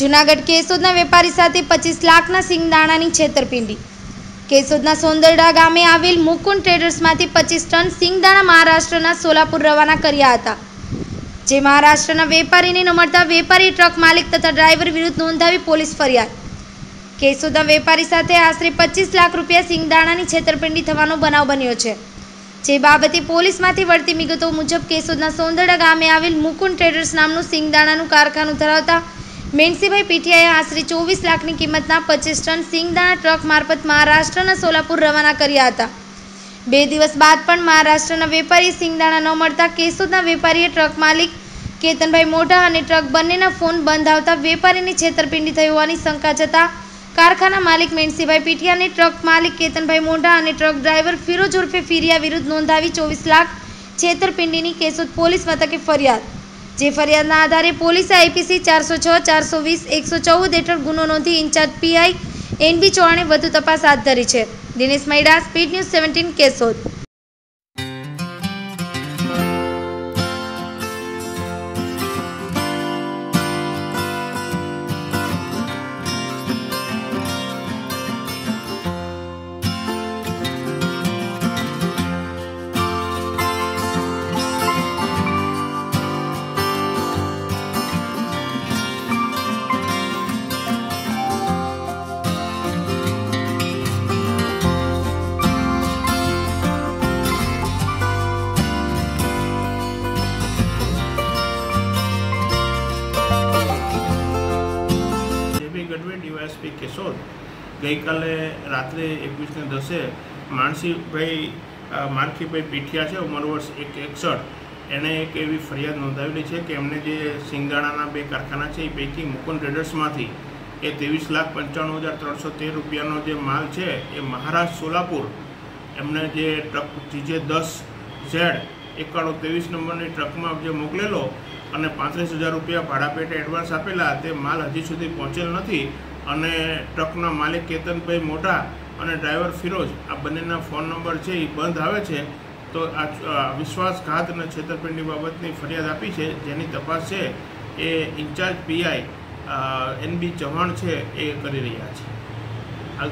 જુનાગઢ કેશોદના વેપારી સાથે પચીસ લાખના સિંગદાણાની છેતરપિંડી. કેશોદના સોંદરડા ગામે આવેલ મુકુંદ ટ્રેડર્સમાંથી પચીસ ટન સિંગદાણા મહારાષ્ટ્રના સોલાપુર રવાના કર્યા હતા. જે મહારાષ્ટ્રના વેપારીને ન મળતા વેપારી ટ્રક માલિક તથા ડ્રાઈવર વિરુદ્ધ નોંધાવી પોલીસ ફરિયાદ. કેશોદના વેપારી સાથે આશરે પચીસ લાખ રૂપિયા સિંગદાણાની છેતરપિંડી થવાનો બનાવ બન્યો છે. જે બાબતે પોલીસમાંથી વળતી વિગતો મુજબ કેશોદના સોંદડા ગામે આવેલ મુકુંદ ટ્રેડર્સ નામનું સિંગદાણાનું કારખાનું ધરાવતા મેણસીભાઈ પીઠિયાએ આશરે ચોવીસ લાખની કિંમતના પચીસ ટન સિંગદાણા ટ્રક મારફત મહારાષ્ટ્રના સોલાપુર રવાના કર્યા હતા. બે દિવસ બાદ પણ મહારાષ્ટ્રના વેપારીએ સિંગદાણા ન મળતા કેશોદના વેપારીએ ટ્રક માલિક કેતનભાઈ મોઢા અને ટ્રક બંનેના ફોન બંધ આવતા વેપારીની છેતરપિંડી થઈ હોવાની શંકા જતા કારખાના માલિક મેણસીભાઈ પીઠિયાની ટ્રક માલિક કેતનભાઈ મોઢા અને ટ્રક ડ્રાઈવર ફિરોજ ઉર્ફે ફિરિયા વિરુદ્ધ નોંધાવી ચોવીસ લાખ છેતરપિંડીની કેશોદ પોલીસ મથકે ફરિયાદ, જે ફરિયાદના આધારે પોલીસે આઈપીસી ચારસો છ, ચારસો વીસ, એકસો ચૌદ હેઠળ ગુનો નોંધી ઇન્ચાર્જ પીઆઈ એનબી ચૌહાણે વધુ તપાસ હાથ ધરી છે. Dinesh Maida, speed news seventeen, Keshod. Keshod ગઈકાલે રાત્રે એકવીસને દસે માનસીભાઈ અ, માનખીભાઈ પીઠિયા છે ઉંમર વર્ષ એક એકસઠ. એણે એક એવી ફરિયાદ નોંધાવેલી છે કે એમને જે સિંગાણાના બે કારખાના છે એ પૈકી મુકુંદ ટ્રેડર્સમાંથી એ ત્રેવીસ લાખ પંચાણું હજાર ત્રણસો તેર રૂપિયાનો જે માલ છે એ મહારાષ્ટ્ર સોલાપુર. એમને જે ટ્રક જીજે દસ ઝેડ એકાણું ત્રેવીસ નંબરની ટ્રકમાં જે મોકલેલો અને પાંત્રીસ હજાર રૂપિયા ભાડા પેટે એડવાન્સ આપેલા તે માલ હજી સુધી પહોંચેલ નથી. અને ટ્રકના માલિક કેતનભાઈ મોટા અને ડ્રાઈવર ફિરોજ, આ બંનેના ફોન નંબર છે, એ બંધ આવે છે. તો આ વિશ્વાસઘાત અને છેતરપિંડી બાબતની ફરિયાદ આપી છે. જેની તપાસ છે, એ incharge PI N B Chauhan છે, એ કરી રહ્યા છે. હાલ